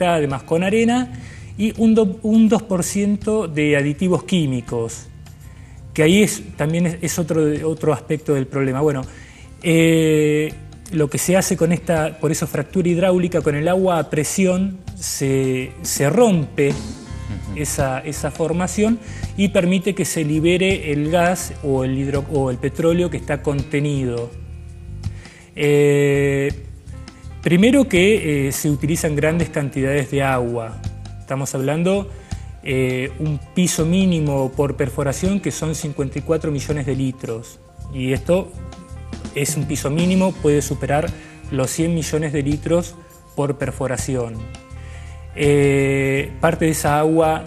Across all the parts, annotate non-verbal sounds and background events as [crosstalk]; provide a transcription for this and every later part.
además con arena, y un, 2% de aditivos químicos, que ahí es, también es, otro, otro aspecto del problema. Bueno, eh, lo que se hace con esta, por eso fractura hidráulica, con el agua a presión se, rompe esa, esa, formación y permite que se libere el gas o el, hidro, o el petróleo que está contenido. Eh, primero que eh, se utilizan grandes cantidades de agua. Estamos hablando eh, un piso mínimo por perforación que son 54 millones de litros. Y esto es un piso mínimo, puede superar los 100 millones de litros por perforación. Eh, parte de esa agua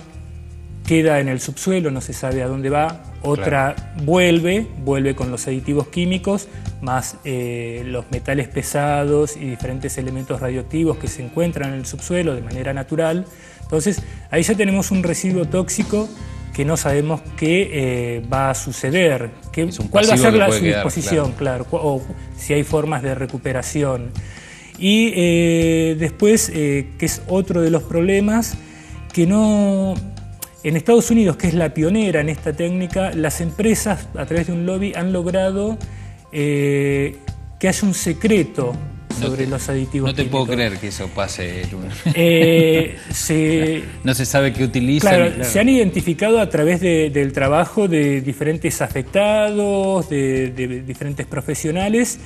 queda en el subsuelo, no se sabe a dónde va, otra vuelve, vuelve con los aditivos químicos, más eh, los metales pesados y diferentes elementos radioactivos que se encuentran en el subsuelo de manera natural. Entonces, ahí ya tenemos un residuo tóxico que no sabemos qué eh, va a suceder, cuál va a ser la, su disposición, claro. o si hay formas de recuperación. Y eh, después, eh, que es otro de los problemas, que no... En Estados Unidos, que es la pionera en esta técnica, las empresas a través de un lobby han logrado que haya un secreto sobre los aditivos. No te puedo creer que eso pase. Eh, [laughs] no se sabe qué utilizan. Claro, se han identificado a través del trabajo de diferentes afectados, de, diferentes profesionales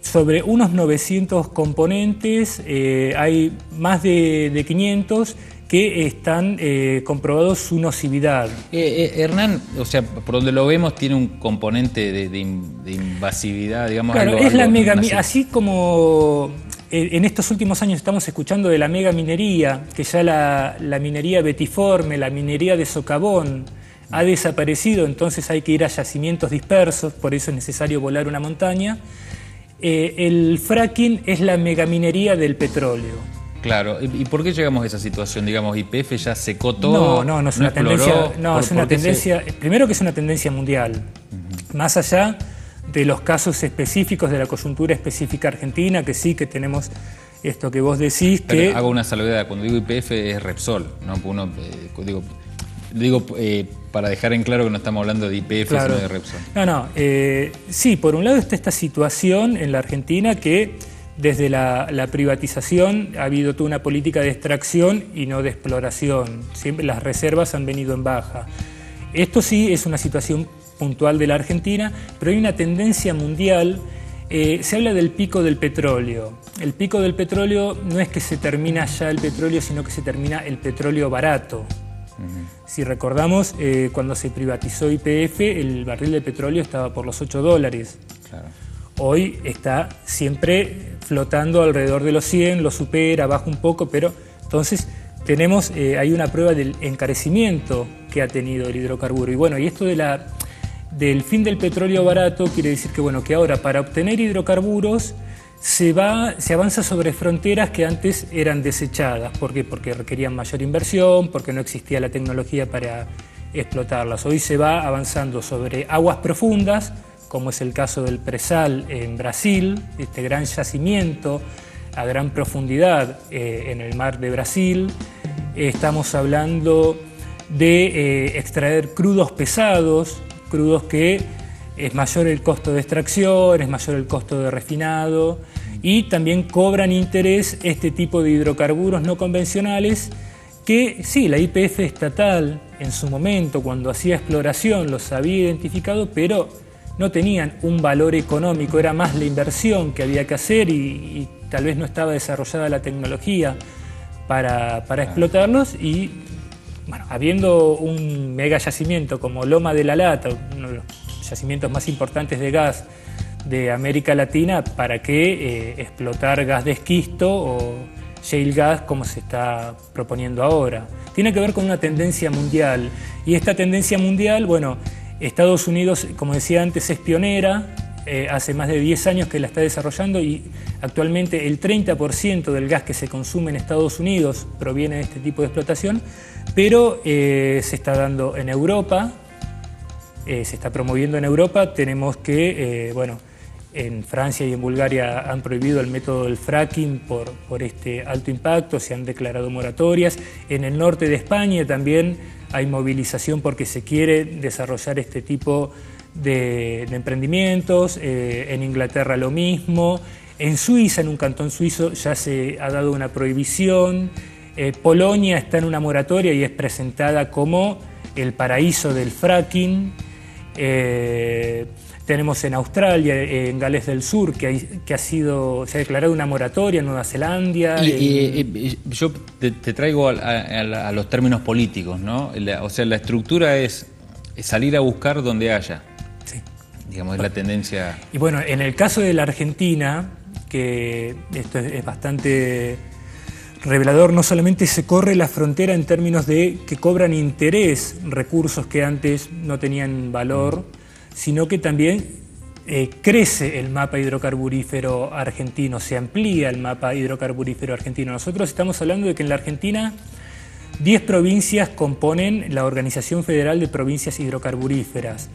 sobre unos 900 componentes, eh, hay más de, de 500 que están eh, comprobados su nocividad. Eh, eh, Hernán, o sea, por donde lo vemos, tiene un componente de, invasividad, digamos. Claro, es la mega, así como en estos últimos años estamos escuchando de la mega minería, que ya la, minería betiforme, la minería de socavón, ha desaparecido, entonces hay que ir a yacimientos dispersos, por eso es necesario volar una montaña. el fracking es la megaminería del petróleo. Claro, ¿y por qué llegamos a esa situación? Digamos, IPF ya secó todo. No, no, no es una tendencia. No, es una tendencia. Primero que es una tendencia mundial. Más allá de los casos específicos de la coyuntura específica argentina, que sí que tenemos esto que vos decís que. Hago una salvedad, cuando digo IPF es Repsol, ¿no? Uno, eh, digo, digo eh, para dejar en claro que no estamos hablando de IPF, sino de Repsol. No, no. Eh, sí, por un lado está esta situación en la Argentina que desde la, privatización ha habido toda una política de extracción y no de exploración. Siempre las reservas han venido en baja. Esto sí es una situación puntual de la Argentina, pero hay una tendencia mundial. Eh, se habla del pico del petróleo. El pico del petróleo no es que se termina ya el petróleo, sino que se termina el petróleo barato. Si recordamos, eh, cuando se privatizó IPF, el barril de petróleo estaba por los 8 dólares. Hoy está siempre flotando alrededor de los 100, lo supera, baja un poco, pero entonces tenemos, eh, hay una prueba del encarecimiento que ha tenido el hidrocarburo. Y bueno, y esto de la, del fin del petróleo barato quiere decir que, bueno, que ahora para obtener hidrocarburos se, va, se avanza sobre fronteras que antes eran desechadas. ¿Por qué? Porque requerían mayor inversión, porque no existía la tecnología para explotarlas. Hoy se va avanzando sobre aguas profundas, como es el caso del Presal en Brasil, este gran yacimiento a gran profundidad eh, en el mar de Brasil. estamos hablando de eh, extraer crudos pesados, crudos que es mayor el costo de extracción, es mayor el costo de refinado y también cobran interés este tipo de hidrocarburos no convencionales que sí, la IPF estatal en su momento cuando hacía exploración los había identificado, pero no tenían un valor económico, era más la inversión que había que hacer y, tal vez no estaba desarrollada la tecnología para, explotarlos y bueno, habiendo un mega yacimiento como Loma de la Lata, uno de los yacimientos más importantes de gas de América Latina, ¿para qué eh, explotar gas de esquisto o shale gas como se está proponiendo ahora? Tiene que ver con una tendencia mundial y esta tendencia mundial, bueno, Estados Unidos, como decía antes, es pionera, eh, hace más de 10 años que la está desarrollando y actualmente el 30% del gas que se consume en Estados Unidos proviene de este tipo de explotación, pero eh, se está dando en Europa, eh, se está promoviendo en Europa, tenemos que, bueno, en Francia y en Bulgaria han prohibido el método del fracking por, este alto impacto, se han declarado moratorias. En el norte de España también hay movilización porque se quiere desarrollar este tipo de, emprendimientos. Eh, en Inglaterra lo mismo. En Suiza, en un cantón suizo, ya se ha dado una prohibición. Eh, Polonia está en una moratoria y es presentada como el paraíso del fracking. Eh, tenemos en Australia, en Gales del Sur, que, que ha sido, se ha declarado una moratoria en Nueva Zelanda. Y, yo te, traigo a, los términos políticos, ¿no? o sea, la estructura es, salir a buscar donde haya. Sí. Digamos, es la tendencia. Y bueno, en el caso de la Argentina, que esto es bastante revelador, no solamente se corre la frontera en términos de que cobran interés recursos que antes no tenían valor sino que también eh, crece el mapa hidrocarburífero argentino, se amplía el mapa hidrocarburífero argentino. Nosotros estamos hablando de que en la Argentina 10 provincias componen la Organización Federal de Provincias Hidrocarburíferas.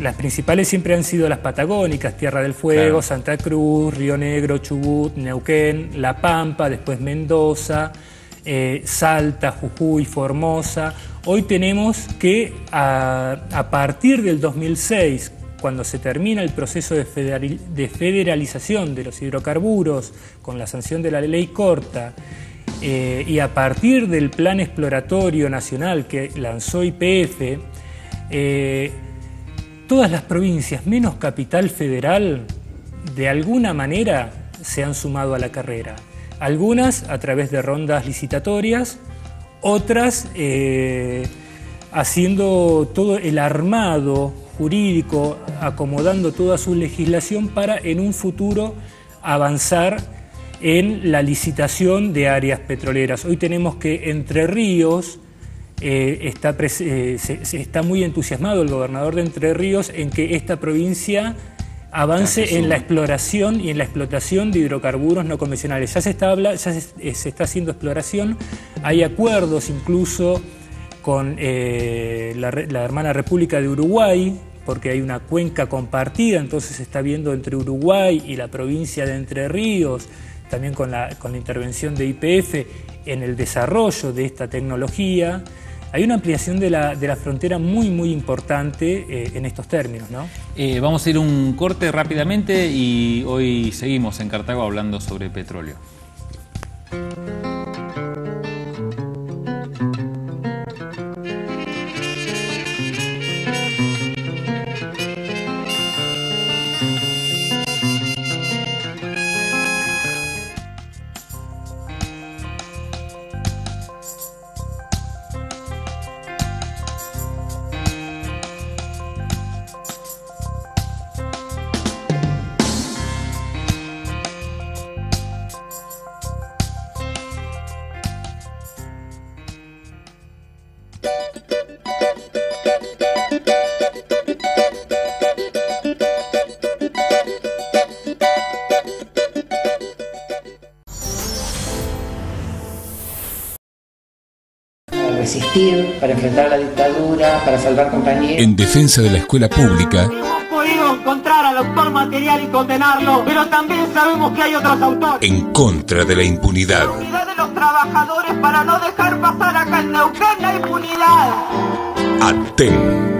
Las principales siempre han sido las patagónicas, Tierra del Fuego, Santa Cruz, Río Negro, Chubut, Neuquén, La Pampa, después Mendoza, eh, Salta, Jujuy, Formosa. Hoy tenemos que a, partir del 2006, cuando se termina el proceso de, federalización de los hidrocarburos con la sanción de la ley corta, eh, y a partir del plan exploratorio nacional que lanzó IPF, eh, todas las provincias menos capital federal de alguna manera se han sumado a la carrera algunas a través de rondas licitatorias, otras eh, haciendo todo el armado jurídico, acomodando toda su legislación para en un futuro avanzar en la licitación de áreas petroleras. Hoy tenemos que Entre Ríos eh, está, eh, está muy entusiasmado el gobernador de Entre Ríos en que esta provincia avance en la exploración y en la explotación de hidrocarburos no convencionales. Ya se está, ya eh, se, está haciendo exploración, hay acuerdos incluso con eh, la, hermana República de Uruguay, porque hay una cuenca compartida, entonces se está viendo entre Uruguay y la provincia de Entre Ríos, también con la, con la intervención de IPF en el desarrollo de esta tecnología. Hay una ampliación de la, de la frontera muy, muy importante eh, en estos términos, ¿no? Eh, vamos a ir un corte rápidamente y hoy seguimos en Cartago hablando sobre petróleo. Para enfrentar la dictadura, para salvar compañeros. En defensa de la escuela pública. Encontrar al autor material y condenarlo, pero también sabemos que hay otros autores. En contra de la impunidad. La unidad de los trabajadores para no dejar pasar acá en Neuquén la impunidad. ATEN